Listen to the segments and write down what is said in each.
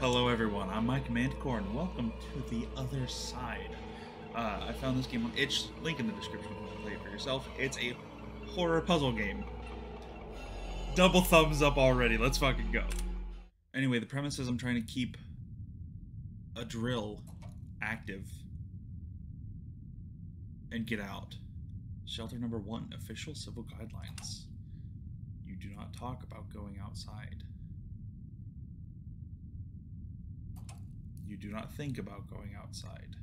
Hello, everyone. I'm Mica Manticore, and welcome to the other side. Uh, I found this game on itch. Link in the description if you want to play it for yourself. It's a horror puzzle game. Double thumbs up already. Let's fucking go. Anyway, the premise is I'm trying to keep a drill active and get out. Shelter number one official civil guidelines. You do not talk about going outside. You do not think about going outside.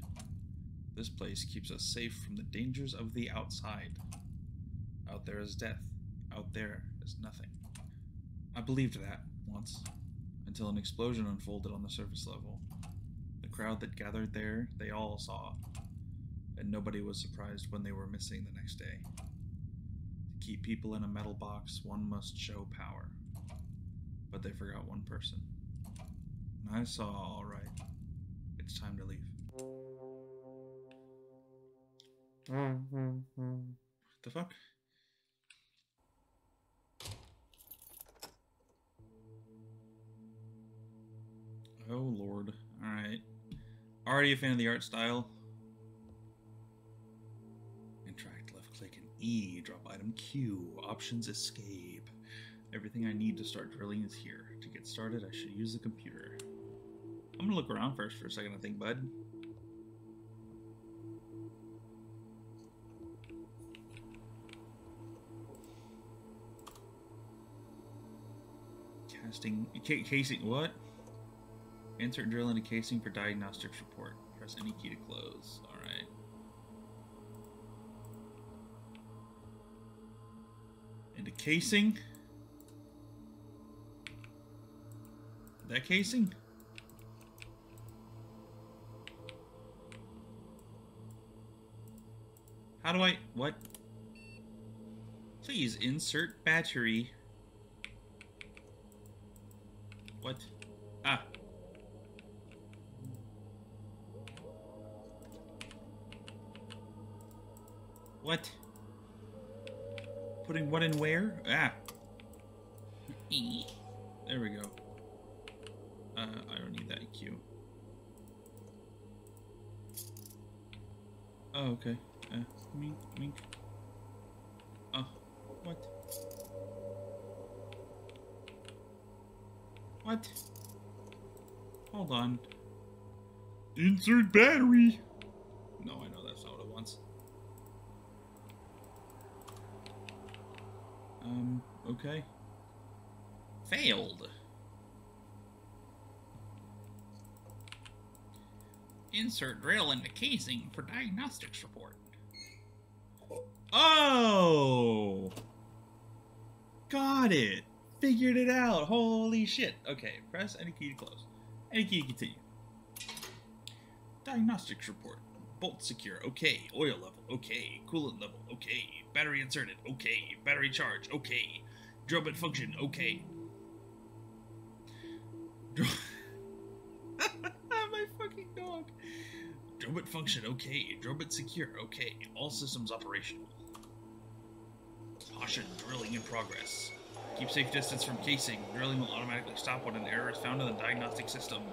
This place keeps us safe from the dangers of the outside. Out there is death. Out there is nothing. I believed that once, until an explosion unfolded on the surface level. The crowd that gathered there, they all saw, and nobody was surprised when they were missing the next day. To keep people in a metal box, one must show power. But they forgot one person. And I saw all right. It's time to leave. What the fuck? Oh lord. Alright. Already a fan of the art style. Interact, left click, and E. Drop item Q. Options escape. Everything I need to start drilling is here. To get started, I should use the computer. I'm gonna look around first for a second, I think, bud. Casting, ca- casing, what? Insert drill into casing for diagnostics report. Press any key to close. Alright. Into casing? That casing? How do I... What? Please insert battery. What? Ah. What? Putting what in where? Ah. There we go. Uh, I don't need that EQ. Oh, okay. Uh, mink, mink. Oh, what? What? Hold on. Insert battery! No, I know that's not what it wants. Um, okay. Failed. Insert drill into casing for diagnostics report. Oh! Got it! Figured it out! Holy shit! Okay, press any key to close. Any key to continue. Diagnostics report. Bolt secure. Okay. Oil level. Okay. Coolant level. Okay. Battery inserted. Okay. Battery charge. Okay. Drill bit function. Okay. Drill bit function. Okay. Drill bit secure. Okay. All systems operational. Caution. Drilling in progress. Keep safe distance from casing. Drilling will automatically stop when an error is found in the diagnostic system.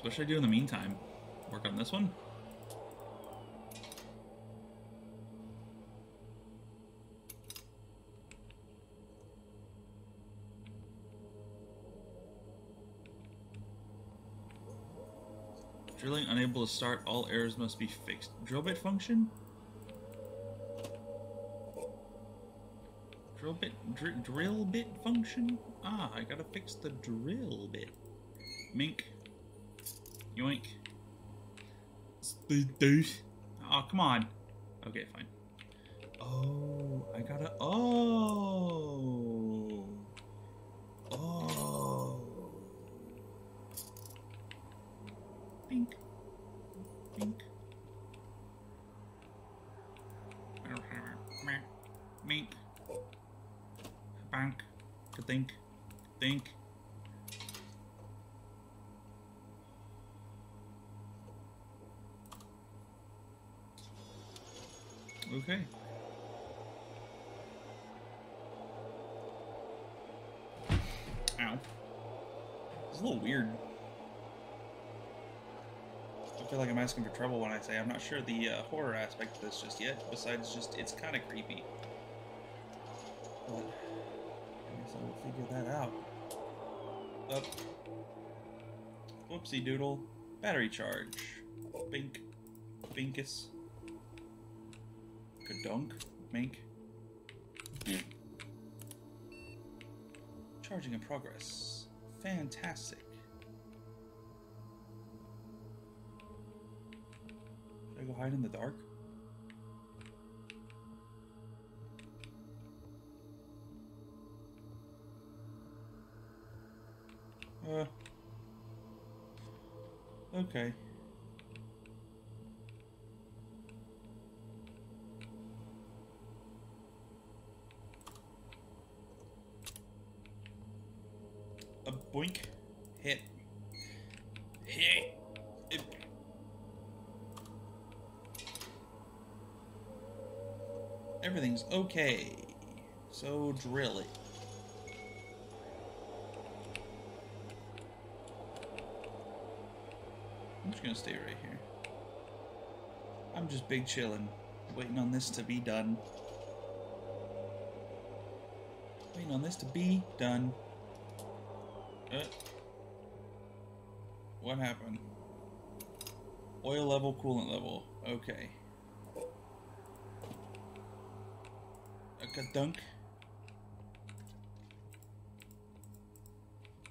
So what should I do in the meantime? Work on this one? Drilling unable to start, all errors must be fixed. Drill bit function? Drill bit, dr drill bit function? Ah, I gotta fix the drill bit. Mink. Yoink. Oh, come on. Okay, fine. Oh, I gotta. Oh. Oh. Bink. Bink. Mink. Bank. Think. Think. Okay. Ow. It's a little weird. I feel like I'm asking for trouble when I say I'm not sure the uh, horror aspect of this just yet, besides just it's kind of creepy. But I guess I will figure that out. Up. Whoopsie doodle. Battery charge. Bink. Binkus. Kadunk. Mink. Charging in progress. Fantastic. Should I go hide in the dark? Uh. Okay. A boink. Hit. Hit. It. Everything's okay. So drill it. I'm just gonna stay right here. I'm just big chillin', waiting on this to be done. Waiting on this to be done. Uh, what happened? Oil level, coolant level. Okay. A dunk.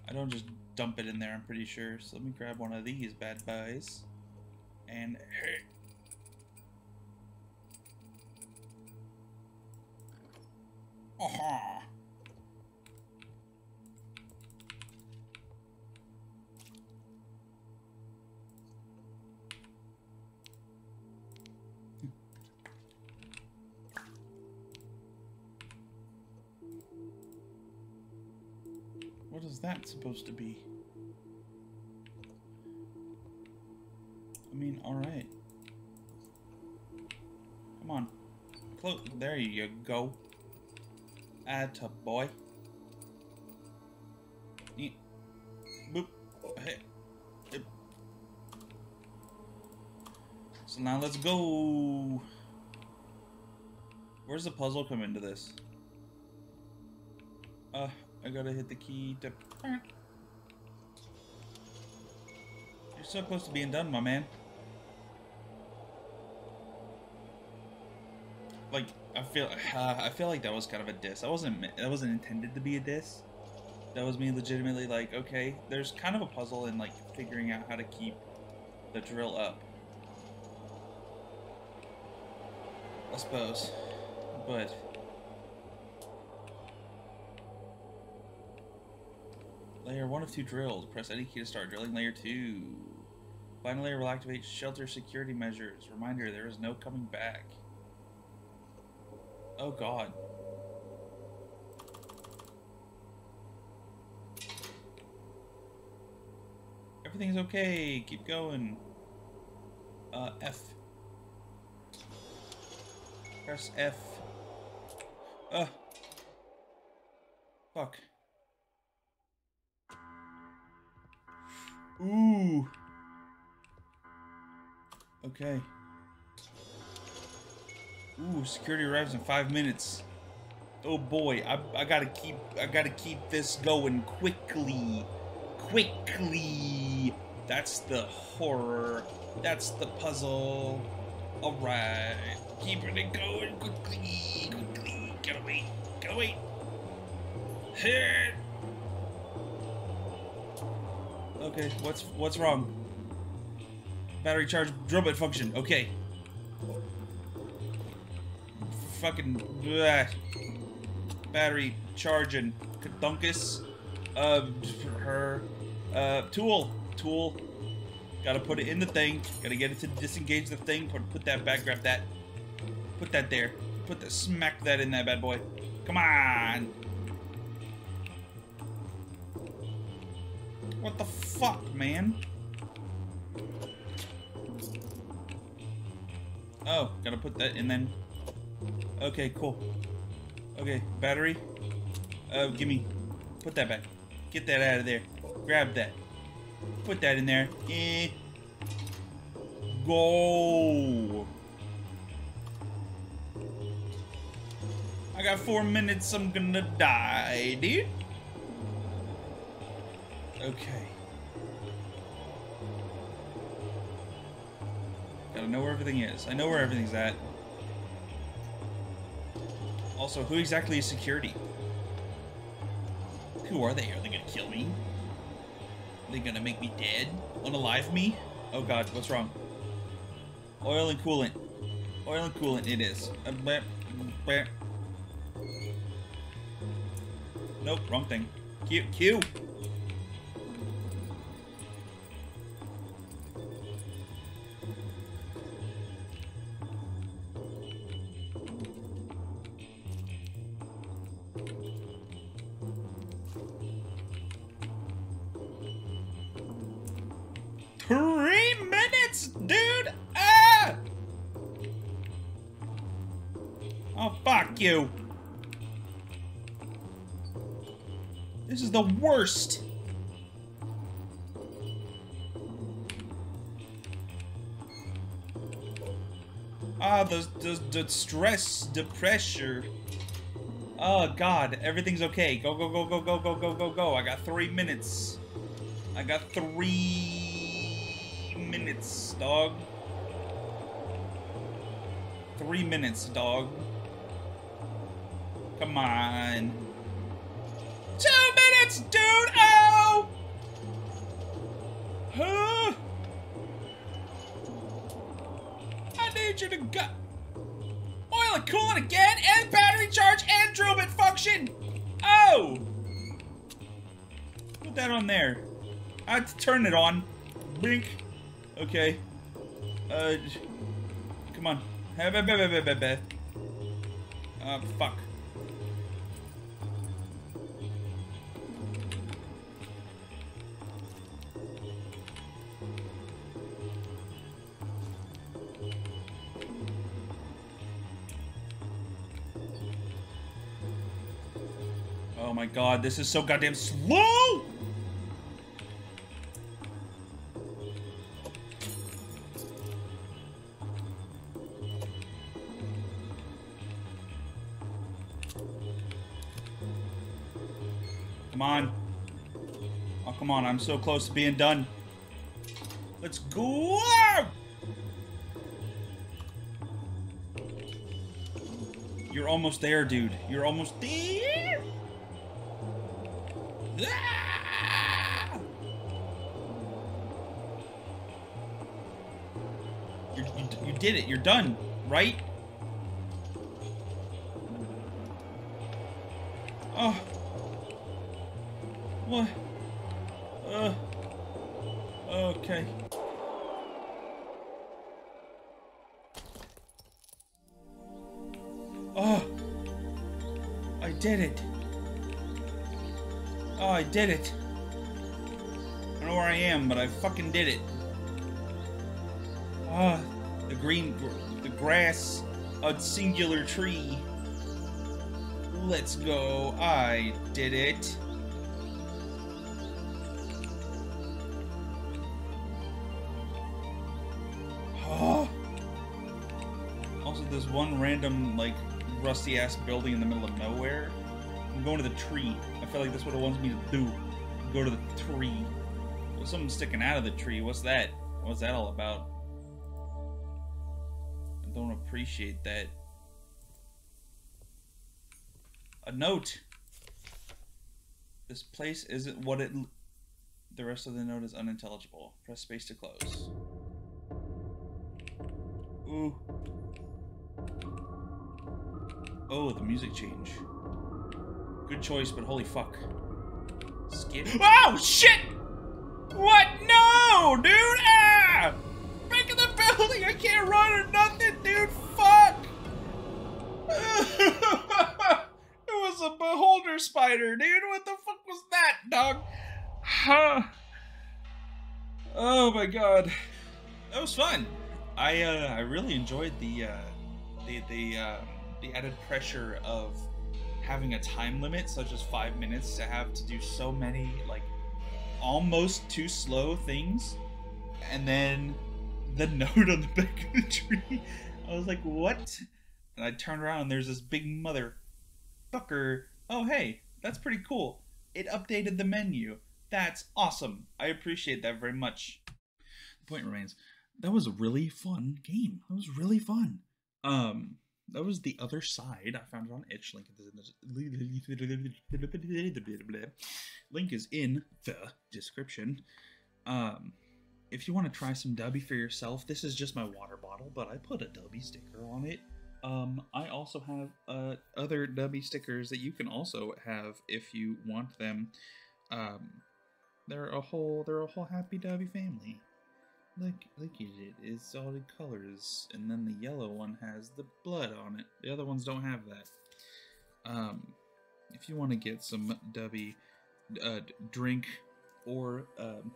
I don't just dump it in there, I'm pretty sure. So let me grab one of these bad boys. And... Aha! Supposed to be? I mean, alright. Come on. Close. There you go. Atta boy. Boop. Hey. Yep. So now let's go. Where's the puzzle come into this? Uh, I gotta hit the key to... You're so close to being done, my man. Like, I feel, uh, I feel like that was kind of a diss. That wasn't, that wasn't intended to be a diss. That was me legitimately like, okay, there's kind of a puzzle in like figuring out how to keep the drill up. I suppose, but Layer 1 of 2 drilled. Press any key to start drilling layer 2. Final layer will activate shelter security measures. Reminder, there is no coming back. Oh god. Everything's okay. Keep going. Uh, F. Press F. Uh. Fuck. Ooh. Okay. Ooh, security arrives in five minutes. Oh boy, I, I gotta keep I gotta keep this going quickly. Quickly. That's the horror. That's the puzzle. Alright. Keeping it going quickly. Quickly. Get away. wait. Gotta. Hit. Okay, what's what's wrong? Battery charge drill bit function. Okay. Fucking bleh. battery charging. Kadunkus. Uh, her. Uh, tool. Tool. Gotta put it in the thing. Gotta get it to disengage the thing. Put put that back. Grab that. Put that there. Put that. Smack that in that bad boy. Come on. What the fuck, man? Oh, gotta put that in then. Okay, cool. Okay, battery. Uh, give me. Put that back. Get that out of there. Grab that. Put that in there. Eh. Go. I got four minutes. I'm gonna die, dude. Okay. Gotta know where everything is. I know where everything's at. Also, who exactly is security? Who are they? Are they gonna kill me? Are they gonna make me dead? Unalive me? Oh god, what's wrong? Oil and coolant. Oil and coolant, it is. Uh. Nope, wrong thing. Q, Q! The worst. Ah, the, the, the stress, the pressure. Oh, God, everything's okay. Go, go, go, go, go, go, go, go, go. I got three minutes. I got three minutes, dog. Three minutes, dog. Come on. Two dude! Oh! Huh? I need you to go. Oil and coolant again, and battery charge, and drill bit function! Oh! Put that on there. I have to turn it on. Blink. Okay. Uh, come on. Uh, fuck. God, this is so goddamn slow! Come on. Oh, come on. I'm so close to being done. Let's go! You're almost there, dude. You're almost there! You, you, you did it. You're done, right? Oh. What? I did it. I don't know where I am, but I fucking did it. Ah, the green, the grass, a singular tree. Let's go. I did it. Oh. Also, there's one random, like, rusty ass building in the middle of nowhere. I'm going to the tree. I feel like that's what it wants me to do. Go to the tree. There's something sticking out of the tree. What's that? What's that all about? I don't appreciate that. A note. This place isn't what it. The rest of the note is unintelligible. Press space to close. Ooh. Oh, the music change. Good choice, but holy fuck. Skip. Oh, shit! What? No, dude! Ah! Back in the building! I can't run or nothing, dude! Fuck! it was a beholder spider, dude! What the fuck was that, dog? Huh. Oh my god. That was fun. I uh I really enjoyed the uh the the uh the added pressure of having a time limit, such as five minutes, to have to do so many like almost too slow things, and then the note on the back of the tree. I was like, what? And I turned around and there's this big mother motherfucker. Oh hey, that's pretty cool. It updated the menu. That's awesome. I appreciate that very much. The point remains, that was a really fun game. That was really fun. Um, that was the other side. I found it on itch. Link is in the link is in the description. Um, if you want to try some Dubby for yourself, this is just my water bottle, but I put a Dubby sticker on it. Um, I also have uh, other Dubby stickers that you can also have if you want them. Um, they're a whole they're a whole happy Dubby family. Look, like at it. It's all the colors, and then the yellow one has the blood on it. The other ones don't have that. Um, if you want to get some Dubby uh, drink or um,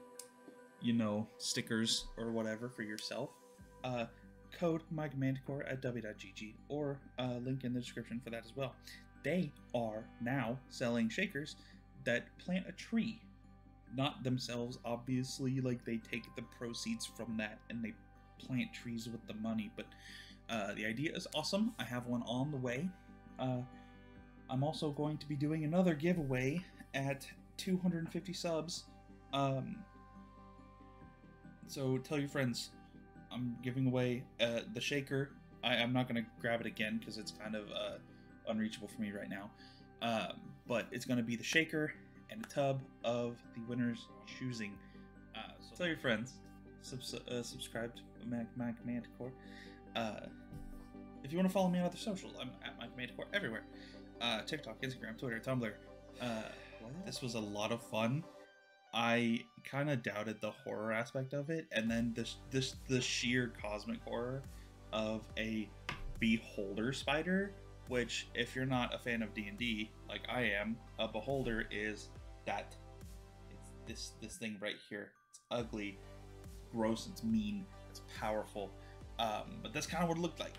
you know stickers or whatever for yourself, uh, code MicaManticore at dubby.gg or uh, link in the description for that as well. They are now selling shakers that plant a tree not themselves obviously like they take the proceeds from that and they plant trees with the money but uh, the idea is awesome. I have one on the way. Uh, i'm also going to be doing another giveaway at 250 subs. Um, so tell your friends i'm giving away uh, the shaker. I, am not going to grab it again because it's kind of uh, unreachable for me right now. Um, but it's going to be the shaker and a tub of the winner's choosing. Uh, so tell your friends, subs- uh, subscribe to Mica, Mica Manticore. Uh, if you want to follow me on other socials, I'm at Mica Manticore everywhere. Uh, TikTok, Instagram, Twitter, Tumblr. Uh, this was a lot of fun. I kind of doubted the horror aspect of it, and then this this the sheer cosmic horror of a beholder spider which if you're not a fan of d&d like i am a beholder is that it's this this thing right here. It's ugly. Gross. It's mean. It's powerful. Um, but that's kind of what it looked like.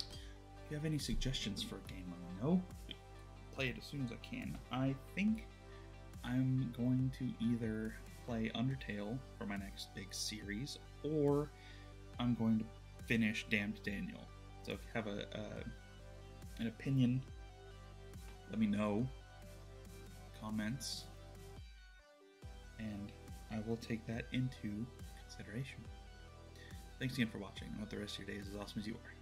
If you have any suggestions for a game let me know. Play it as soon as i can. I think i'm going to either play undertale for my next big series or i'm going to finish damned daniel. So if you have a, a an opinion, let me know. Comments. And I will take that into consideration. Thanks again for watching. I hope the rest of your day is as awesome as you are.